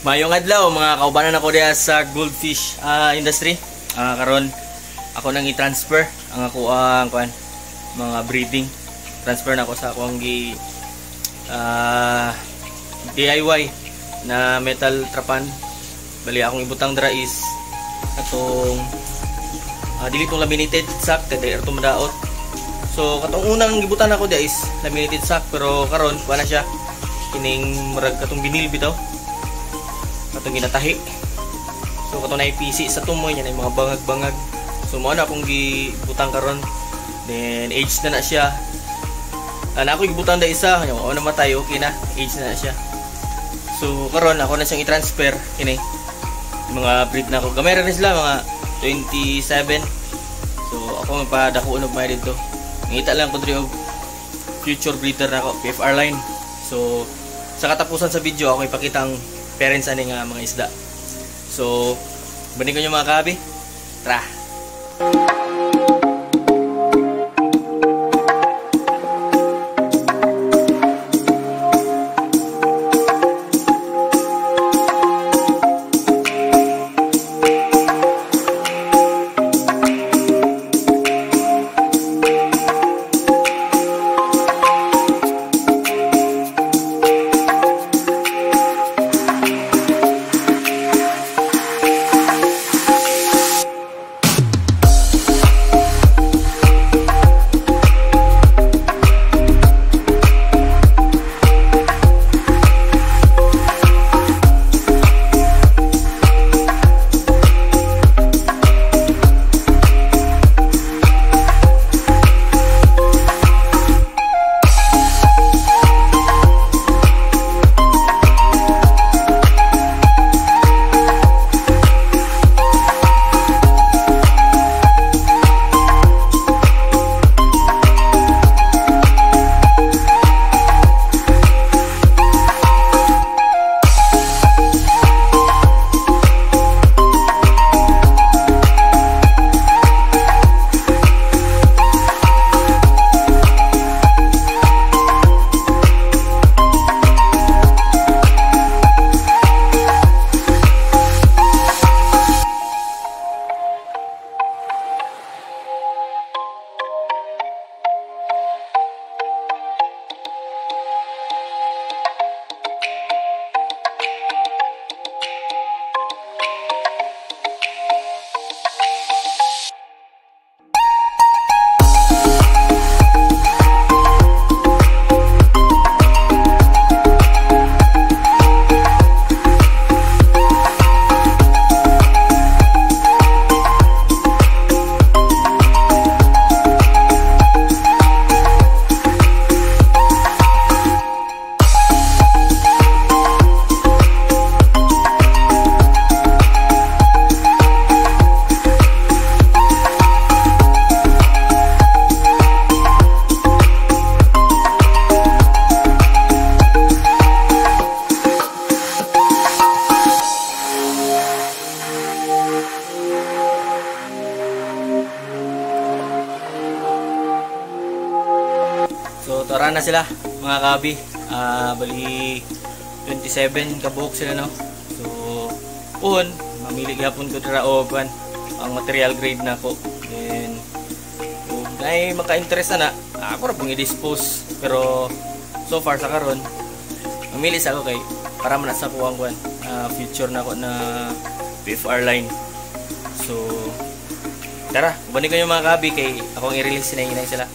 Mayong adlaw mga kaubanan ako diya sa goldfish ah, industry. Ah, karon ako nang i-transfer ang ako ang kuan mga breeding. Transfer na ako sa akong gi ah, DIY na metal trapan. Bali akong ibutang dra is atong ah, dili tong laminated sack kay dili to madaot. So katong unang gibutan ako dia is laminated sack pero karon na siya kining murag katong vinyl bitaw katong ginatahi. So katong na PC sa tumoy niya mga bangag-bangag. So mo na akong gibutang karon. Then age na na siya. Ana ako gibutang da isa. Kanya o na matay okay na. Age na na siya. So karon ako na siyang i-transfer. Kini mga breed na ako. Gamay rin sila mga 27 so ako magpadako unog may dito. Ngita lang ko og future breeder na ako PFR line. So sa katapusan sa video ako ipakita ang parents ani nga mga isda. So balik ko yung mga kabi. Tara So tara na sila mga kabi. Ah, bali 27 kabuok sila no. So un mamili gyapon ko dira og kuan ang material grade na ko. Then kung ay maka-interest na ako ra pong i-dispose pero so far sa karon mamili sa ako kay para man sa kuwang kuan ah, future na ko na PFR line. So tara, balik yung mga kabi kay akong i-release na inay sila.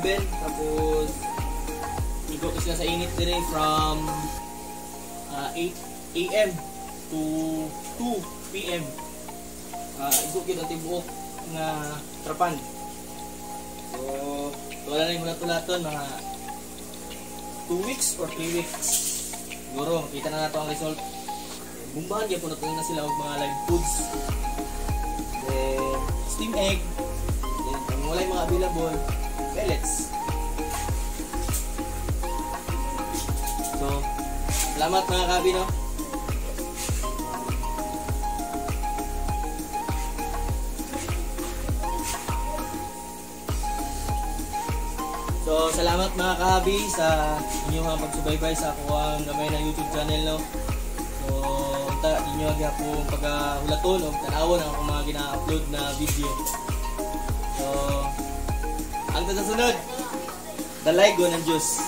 27 tapos ko sila sa init dire from ah, 8 a.m. to 2 p.m. Uh, igo kita tibuok nga trapan. So, wala na yung mula tulaton mga 2 weeks or 3 weeks. Siguro, kita na nato ang result. Bumbahan niya po na na sila og mga live foods. Then, steam egg. Kung wala yung mga available, pellets. So, salamat mga kabi, no? So, salamat mga kahabi sa inyong mga pagsubaybay sa ako ang gamay na YouTube channel, no? So, ta inyo agi ako pagahulaton o tanawon ang akong mga gina-upload na video. Ang sa sunod, dalay go ng Diyos.